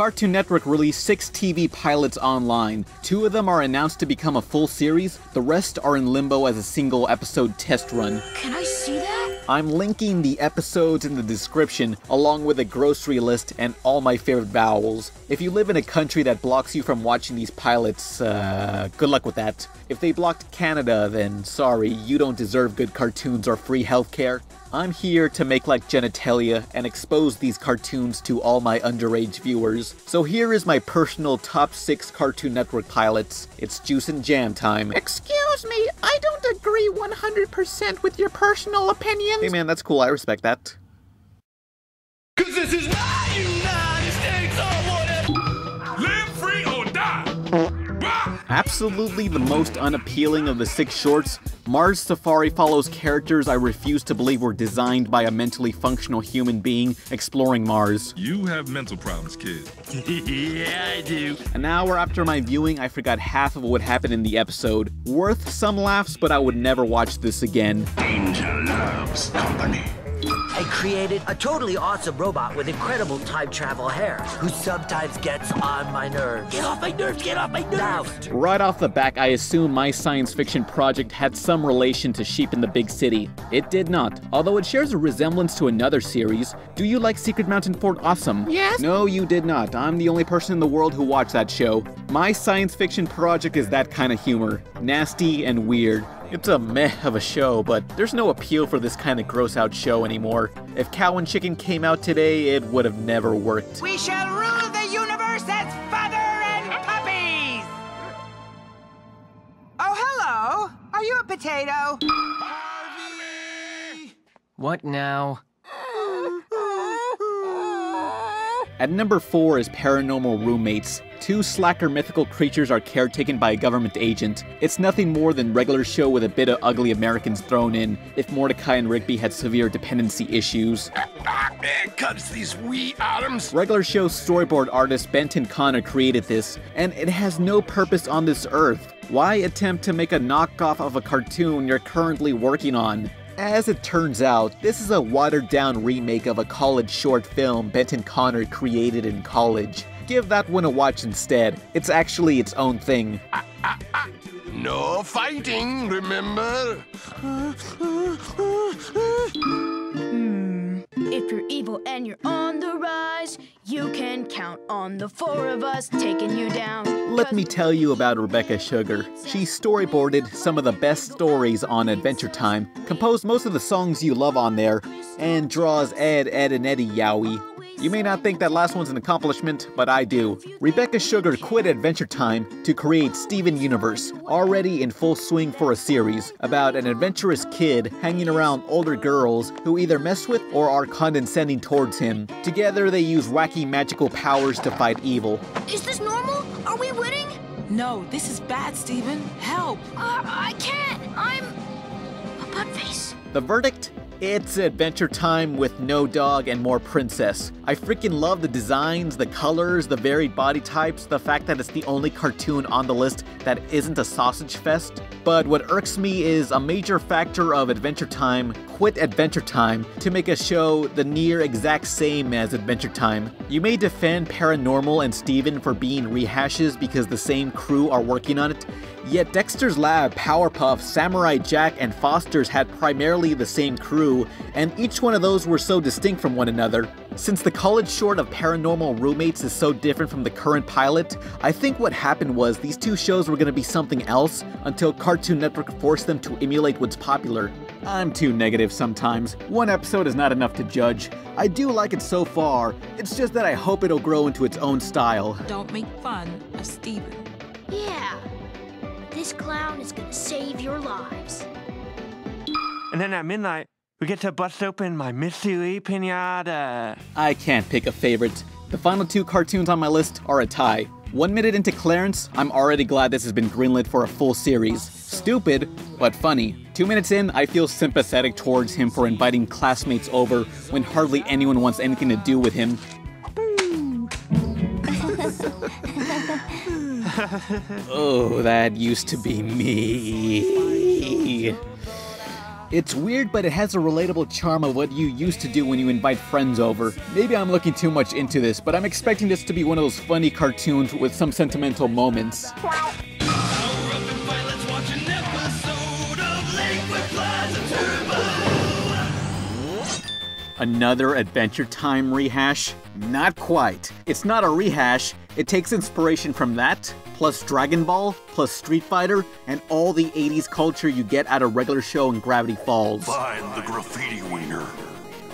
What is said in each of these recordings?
Cartoon Network released six TV pilots online. Two of them are announced to become a full series, the rest are in limbo as a single episode test run. Can I see that? I'm linking the episodes in the description along with a grocery list and all my favorite vowels. If you live in a country that blocks you from watching these pilots, uh, good luck with that. If they blocked Canada, then sorry, you don't deserve good cartoons or free healthcare. I'm here to make like genitalia and expose these cartoons to all my underage viewers. So here is my personal top 6 Cartoon Network pilots. It's juice and jam time. Excuse me, I don't agree 100% with your personal opinions. Hey man, that's cool, I respect that. Cause this is my United Absolutely the most unappealing of the six shorts, Mars Safari follows characters I refuse to believe were designed by a mentally functional human being exploring Mars. You have mental problems, kid. yeah, I do. An hour after my viewing, I forgot half of what happened in the episode. Worth some laughs, but I would never watch this again. Danger loves company. I created a totally awesome robot with incredible time travel hair, who sometimes gets on my nerves. Get off my nerves, get off my nerves. Now, Right off the back, I assume my science fiction project had some relation to Sheep in the Big City. It did not, although it shares a resemblance to another series. Do you like Secret Mountain Fort Awesome? Yes. No, you did not. I'm the only person in the world who watched that show. My science fiction project is that kind of humor nasty and weird. It's a meh of a show, but there's no appeal for this kind of gross out show anymore. If Cow and Chicken came out today, it would have never worked. We shall rule the universe as father and puppies! Oh, hello! Are you a potato? What now? At number 4 is Paranormal Roommates. Two slacker mythical creatures are caretaken by a government agent. It's nothing more than regular show with a bit of ugly Americans thrown in, if Mordecai and Rigby had severe dependency issues. There comes these wee atoms. Regular show storyboard artist Benton Connor created this, and it has no purpose on this earth. Why attempt to make a knockoff of a cartoon you're currently working on? As it turns out, this is a watered down remake of a college short film Benton Connor created in college. Give that one a watch instead. It's actually its own thing. No fighting, remember? Hmm. If you're evil and you're on the rise, you can count on the four of us taking you down. Let me tell you about Rebecca Sugar. She storyboarded some of the best stories on Adventure Time, composed most of the songs you love on there, and draws Ed, Edd, and Eddy yaoi. You may not think that last one's an accomplishment, but I do. Rebecca Sugar quit Adventure Time to create Steven Universe, already in full swing for a series about an adventurous kid hanging around older girls who either mess with or are condescending towards him. Together, they use wacky magical powers to fight evil. Is this normal? Are we winning? No, this is bad, Steven. Help. Uh, I can't. I'm a butt face. The verdict? It's Adventure Time with no dog and more princess. I freaking love the designs, the colors, the varied body types, the fact that it's the only cartoon on the list that isn't a sausage fest. But what irks me is a major factor of Adventure Time quit Adventure Time to make a show the near exact same as Adventure Time. You may defend Paranormal and Steven for being rehashes because the same crew are working on it, Yet Dexter's Lab, Powerpuff, Samurai Jack, and Foster's had primarily the same crew, and each one of those were so distinct from one another. Since the college short of Paranormal Roommates is so different from the current pilot, I think what happened was these two shows were going to be something else until Cartoon Network forced them to emulate what's popular. I'm too negative sometimes. One episode is not enough to judge. I do like it so far, it's just that I hope it'll grow into its own style. Don't make fun of Steven. Yeah. This clown is gonna save your lives. And then at midnight, we get to bust open my Missy Lee pinata. I can't pick a favorite. The final two cartoons on my list are a tie. One minute into Clarence, I'm already glad this has been greenlit for a full series. Stupid, but funny. Two minutes in, I feel sympathetic towards him for inviting classmates over when hardly anyone wants anything to do with him. Oh, that used to be me. It's weird, but it has a relatable charm of what you used to do when you invite friends over. Maybe I'm looking too much into this, but I'm expecting this to be one of those funny cartoons with some sentimental moments. Another Adventure Time rehash? Not quite. It's not a rehash, it takes inspiration from that, plus Dragon Ball, plus Street Fighter, and all the 80s culture you get at a regular show in Gravity Falls. Find the graffiti wiener.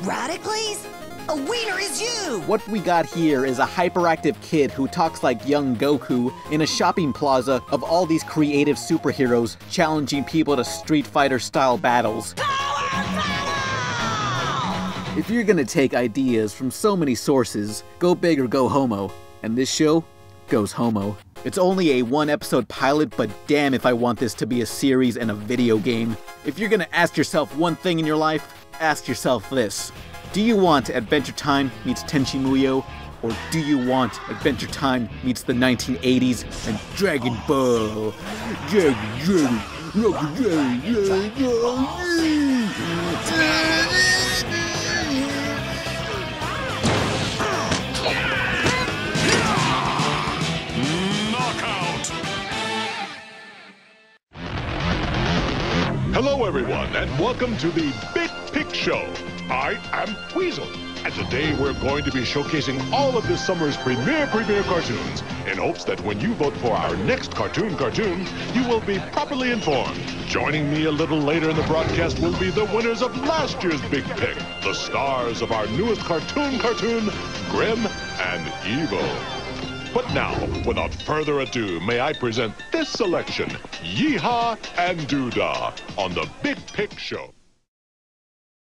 Radicles? A wiener is you! What we got here is a hyperactive kid who talks like young Goku in a shopping plaza of all these creative superheroes challenging people to Street Fighter style battles. If you're gonna take ideas from so many sources, go big or go homo. And this show goes homo. It's only a one episode pilot, but damn if I want this to be a series and a video game. If you're gonna ask yourself one thing in your life, ask yourself this. Do you want Adventure Time meets Tenchi Muyo? Or do you want Adventure Time meets the 1980s and Dragon Ball? Dragon, Dragon, Dragon, Dragon, Dragon, Dragon. Knockout! Everyone, and welcome to the Big Pick Show. I am Weasel, and today we're going to be showcasing all of this summer's premier premier cartoons in hopes that when you vote for our next cartoon cartoon, you will be properly informed. Joining me a little later in the broadcast will be the winners of last year's Big Pick, the stars of our newest cartoon cartoon, Grim and Evil. But now, without further ado, may I present this selection, Yeehaw and Doodah, on the Big Pick Show.